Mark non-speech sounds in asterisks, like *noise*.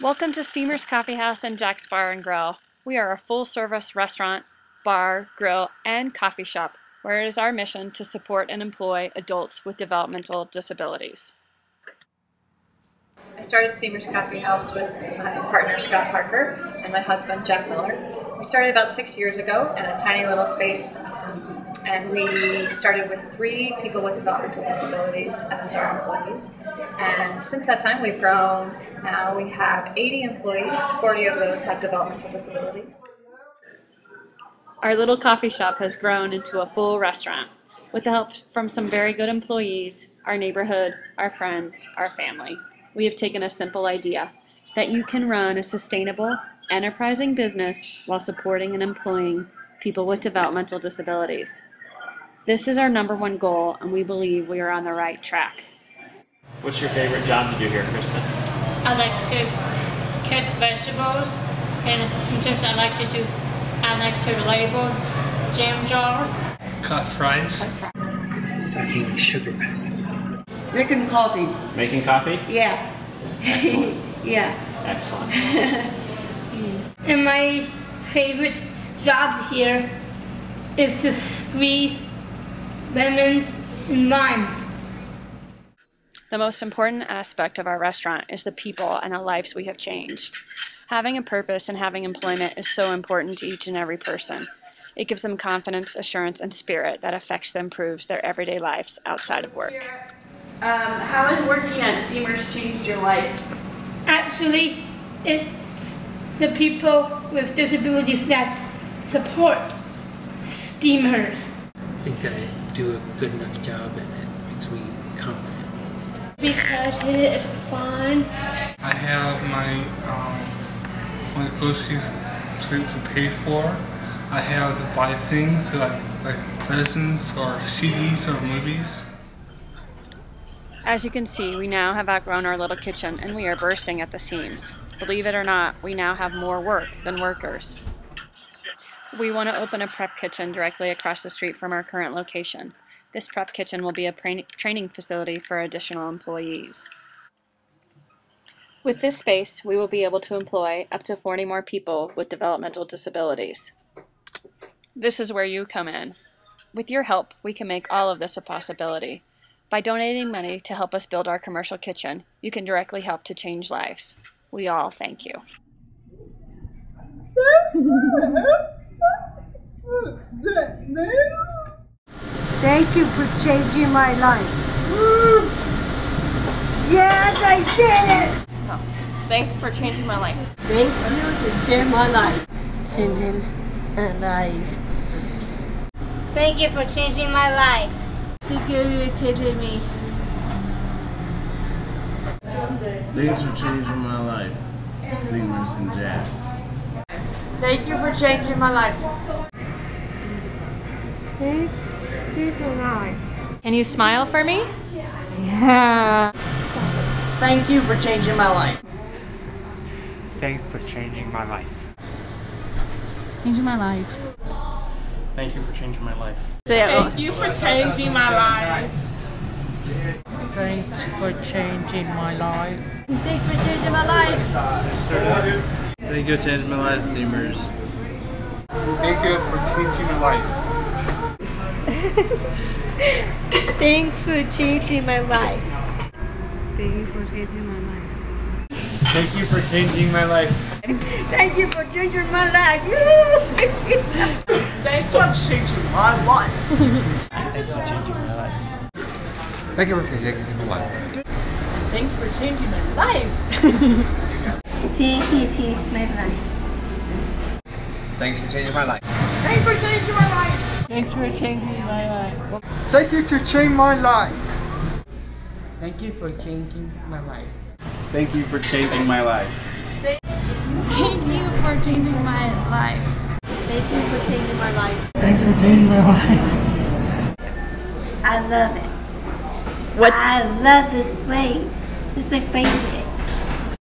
Welcome to Steamers Coffee House and Jack's Bar and Grill. We are a full service restaurant, bar, grill, and coffee shop where it is our mission to support and employ adults with developmental disabilities. I started Steamers Coffee House with my partner Scott Parker and my husband Jack Miller. We started about six years ago in a tiny little space, and we started with three people with developmental disabilities as our employees. And since that time, we've grown. Now we have 80 employees, 40 of those have developmental disabilities. Our little coffee shop has grown into a full restaurant with the help from some very good employees, our neighborhood, our friends, our family. We have taken a simple idea that you can run a sustainable, enterprising business while supporting and employing people with developmental disabilities. This is our number one goal, and we believe we are on the right track. What's your favorite job to do here, Kristen? I like to cut vegetables, and sometimes I like to do, I like to label jam jar. Cut fries. Sucking sugar packets. Making coffee. Making coffee? Yeah. Excellent. *laughs* yeah. Excellent. And my favorite job here is to squeeze lemons and limes. The most important aspect of our restaurant is the people and the lives we have changed. Having a purpose and having employment is so important to each and every person. It gives them confidence, assurance, and spirit that affects and improves their everyday lives outside of work. Um, how has working at Steamers changed your life? Actually, it's the people with disabilities that support steamers. I think I do a good enough job and it makes me confident. Because it is fun. I have my um, my groceries to, to pay for. I have to buy things to like like presents or CDs or movies. As you can see, we now have outgrown our little kitchen and we are bursting at the seams. Believe it or not, we now have more work than workers. We want to open a prep kitchen directly across the street from our current location. This prep kitchen will be a training facility for additional employees. With this space, we will be able to employ up to 40 more people with developmental disabilities. This is where you come in. With your help, we can make all of this a possibility. By donating money to help us build our commercial kitchen, you can directly help to change lives. We all thank you. *laughs* Thank you for changing my life. Yes, I did it! Oh, thanks for changing my life. Thank you to change my life. Changing my life. Thank you for changing my life. Thank you for changing me. Thanks for changing my life. Steamers and Jacks. Thank you for changing my life. Thank life. Can you smile for me? Yeah. Thank you for changing my life. Thanks for changing my life. Changing my life. Thank you for changing my life. Thank you for changing my life. Thanks for changing my life. Thanks for changing my life. Thank you for changing my life, Steamers. Thank you for changing my life. Thanks for changing my life. Thank you for changing my life. Thank you for changing my life. Thank you for changing my life. Thanks for changing my life. Thanks for changing my life. Thank you for changing my life. Thanks for changing my life. Thank you, change my life. Thanks for changing my life. Thanks for changing my life. Thanks for changing my life. Thank you to change my life. Thank you for changing my life. Thank you for changing my life. Thank you for changing my life. Thank you for changing my life. Thanks for changing my life. I love it. What's I love this place. It's my favorite.